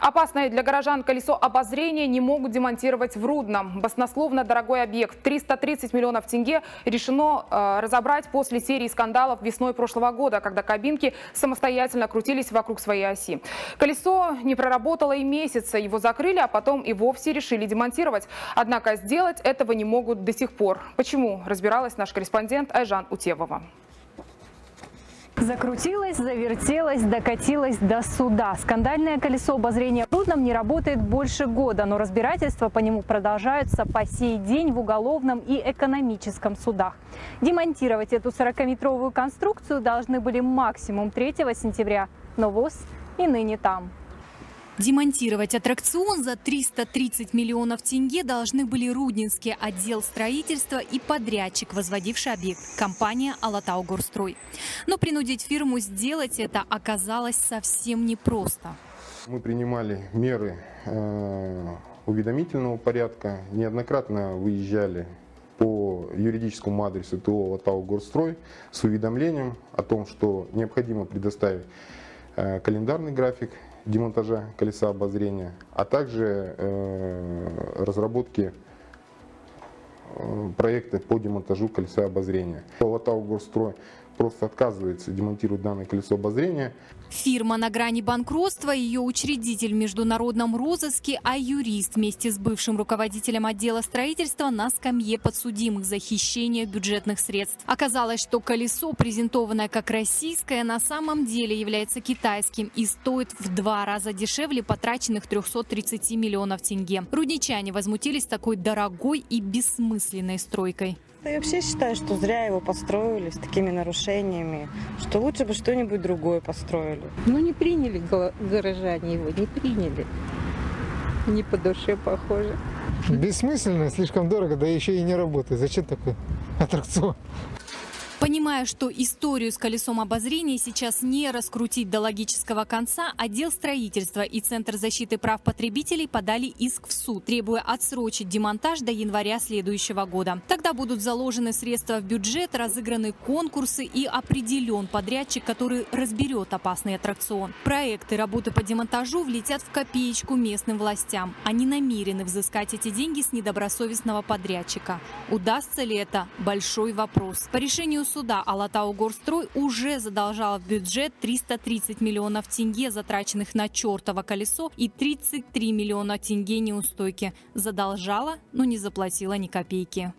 Опасное для горожан колесо обозрения не могут демонтировать в Рудном. Баснословно дорогой объект. 330 миллионов тенге решено э, разобрать после серии скандалов весной прошлого года, когда кабинки самостоятельно крутились вокруг своей оси. Колесо не проработало и месяца. Его закрыли, а потом и вовсе решили демонтировать. Однако сделать этого не могут до сих пор. Почему? Разбиралась наш корреспондент Айжан Утевова. Закрутилась, завертелась, докатилась до суда. Скандальное колесо обозрения Рудном не работает больше года, но разбирательства по нему продолжаются по сей день в уголовном и экономическом судах. Демонтировать эту 40-метровую конструкцию должны были максимум 3 сентября, но ВОЗ и ныне там. Демонтировать аттракцион за 330 миллионов тенге должны были Руднинский отдел строительства и подрядчик, возводивший объект, компания «Алатау Горстрой». Но принудить фирму сделать это оказалось совсем непросто. Мы принимали меры э, уведомительного порядка, неоднократно выезжали по юридическому адресу ТО «Алатау Горстрой» с уведомлением о том, что необходимо предоставить э, календарный график демонтажа колеса обозрения, а также э, разработки э, проекта по демонтажу колеса обозрения. Латау Горстрой просто отказывается демонтировать данное колесо обозрения. Фирма на грани банкротства, ее учредитель в международном розыске, а юрист вместе с бывшим руководителем отдела строительства на скамье подсудимых за хищение бюджетных средств. Оказалось, что колесо, презентованное как российское, на самом деле является китайским и стоит в два раза дешевле потраченных 330 миллионов тенге. Рудничане возмутились такой дорогой и бессмысленной стройкой. Я вообще считаю, что зря его построили с такими нарушениями, что лучше бы что-нибудь другое построили. Ну, не приняли горожане его, не приняли. Не по душе похоже. Бессмысленно, слишком дорого, да еще и не работает. Зачем такой аттракцион? Понимая, что историю с колесом обозрения сейчас не раскрутить до логического конца, отдел строительства и Центр защиты прав потребителей подали иск в суд, требуя отсрочить демонтаж до января следующего года. Тогда будут заложены средства в бюджет, разыграны конкурсы и определен подрядчик, который разберет опасный аттракцион. Проекты работы по демонтажу влетят в копеечку местным властям. Они намерены взыскать эти деньги с недобросовестного подрядчика. Удастся ли это – большой вопрос. По решению суда Алатау Горстрой уже задолжала в бюджет 330 миллионов тенге, затраченных на чертово колесо, и 33 миллиона тенге неустойки. Задолжала, но не заплатила ни копейки.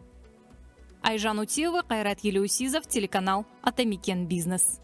Айжан Утева, Кайрат Елеусизов, телеканал Атамикен Бизнес.